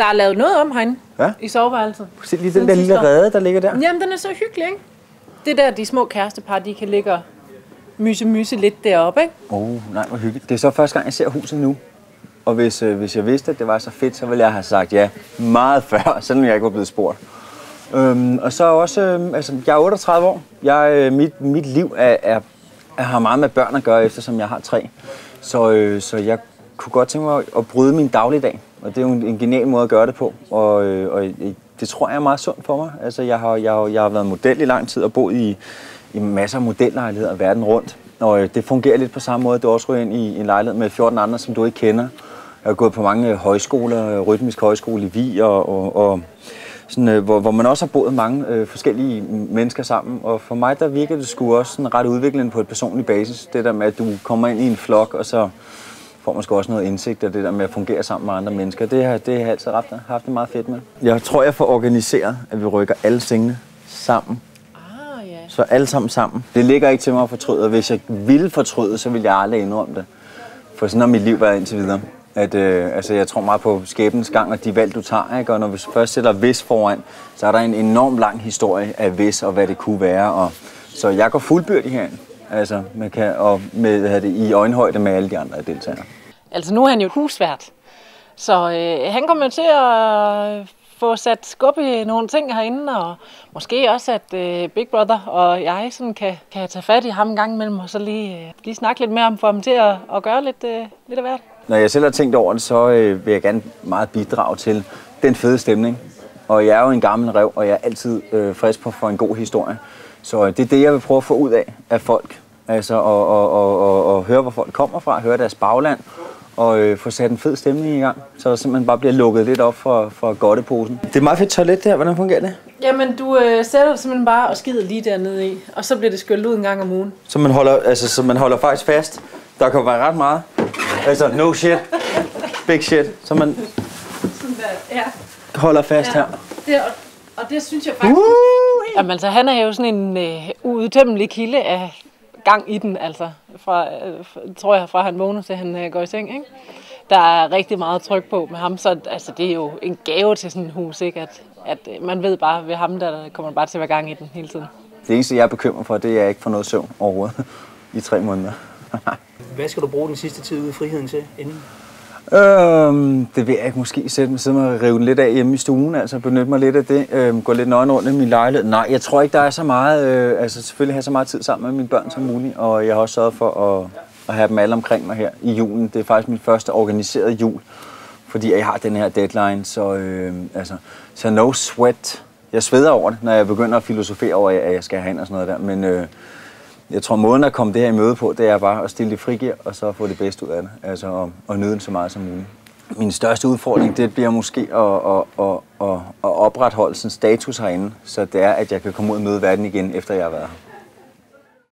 der er lavet noget om herinde Ja. i soveværelset. Se lige den Siden der lille år. rede, der ligger der. Jamen, den er så hyggelig, ikke? Det er der, de små kærestepar, de kan ligge og myse, myse lidt deroppe, ikke? Åh, oh, nej, hvor hyggeligt. Det er så første gang, jeg ser huset nu. Og hvis, øh, hvis jeg vidste, at det var så fedt, så ville jeg have sagt ja meget før, selvom jeg ikke var blevet spurgt. Øhm, og så også, øh, altså, jeg er 38 år. Jeg, øh, mit, mit liv er, er, er, har meget med børn at gøre, eftersom jeg har tre. Så, øh, så jeg kunne godt tænke mig at, at bryde min dagligdag. Og det er jo en, en genial måde at gøre det på. Og, øh, og det tror jeg er meget sundt for mig. Altså, jeg, har, jeg, har, jeg har været model i lang tid og boet i, i masser af modellejligheder verden rundt. Og øh, det fungerer lidt på samme måde. Du også ryger ind i en lejlighed med 14 andre, som du ikke kender. Jeg har gået på mange øh, højskoler, øh, rytmisk højskole i Vi, og, og, og sådan, øh, hvor, hvor man også har boet mange øh, forskellige mennesker sammen. Og for mig, der virker det sgu også sådan ret udviklende på et personligt basis. Det der med, at du kommer ind i en flok, og så får man sgu også noget indsigt af det der med at fungere sammen med andre mennesker. Det har, det har jeg altid haft, haft det meget fedt med. Jeg tror, jeg får organiseret, at vi rykker alle sengene sammen. Ah, ja. Så alle sammen sammen. Det ligger ikke til mig at fortryde, og hvis jeg ville fortryde, så ville jeg aldrig indrømme det. For sådan har mit liv været indtil videre. At, øh, altså, jeg tror meget på skæbens gang og de valg, du tager. Ikke? Og når vi først sætter vis foran, så er der en enorm lang historie af vis og hvad det kunne være. Og, så jeg går fuldbyrdig herind. Altså, man kan, og med, hvad det, i øjenhøjde med alle de andre deltagere. Altså, nu er han jo husvært. Så øh, han kommer til at få sat skub i nogle ting herinde, og måske også, at øh, Big Brother og jeg sådan kan, kan tage fat i ham en gang imellem, og så lige, øh, lige snakke lidt med ham, få ham til at, at gøre lidt, øh, lidt af hvert. Når jeg selv har tænkt over det, så øh, vil jeg gerne meget bidrage til den fede stemning. Og jeg er jo en gammel rev, og jeg er altid øh, frisk på for en god historie. Så øh, det er det, jeg vil prøve at få ud af, af folk. Altså at og, og, og, og høre, hvor folk kommer fra, høre deres bagland, og øh, få sat en fed stemning i gang. Så der simpelthen bare bliver lukket lidt op for, for godteposen. Det er meget fedt toilet der. Hvordan fungerer det? Jamen, du øh, sætter dig simpelthen bare og skider lige dernede i, og så bliver det skyllet ud en gang om ugen. Så man holder, altså, så man holder faktisk fast. Der kan være ret meget. Altså, no shit. Big shit. Så man Sådan der, ja. Holder fast her. Det, og, og det synes jeg faktisk... Uh! Jamen altså, han er jo sådan en øh, uudtømmelig kilde af gang i den, altså. Fra, øh, tror jeg, fra han vågner til han øh, går i seng, ikke? Der er rigtig meget tryk på med ham, så altså, det er jo en gave til sådan et hus, ikke? At, at øh, man ved bare, ved ham der, der kommer bare til at være gang i den hele tiden. Det eneste, jeg er bekymret for, det er, at jeg ikke får noget søvn overhovedet i tre måneder. Hvad skal du bruge den sidste tid ude i friheden til inden? Øhm, det vil jeg ikke måske sætte mig, sidde mig og rive den lidt af hjemme i stuen, altså benytte mig lidt af det, øhm, gå lidt nøgen rundt i min lejlighed. Nej, jeg tror ikke, der er så meget, øh, altså selvfølgelig have så meget tid sammen med mine børn som muligt, og jeg har også sørget for at, at have dem alle omkring mig her i julen. Det er faktisk min første organiserede jul, fordi jeg har den her deadline, så, øh, altså, så no sweat. Jeg sveder over det, når jeg begynder at filosofere over, at jeg skal have og sådan noget der, men øh, jeg tror, måden at komme det her i møde på, det er bare at stille det frigir, og så få det bedste ud af det. Altså at, at nyde den så meget som muligt. Min største udfordring, det bliver måske at, at, at, at, at opretholde sådan status herinde, så det er, at jeg kan komme ud og møde verden igen, efter jeg har været her.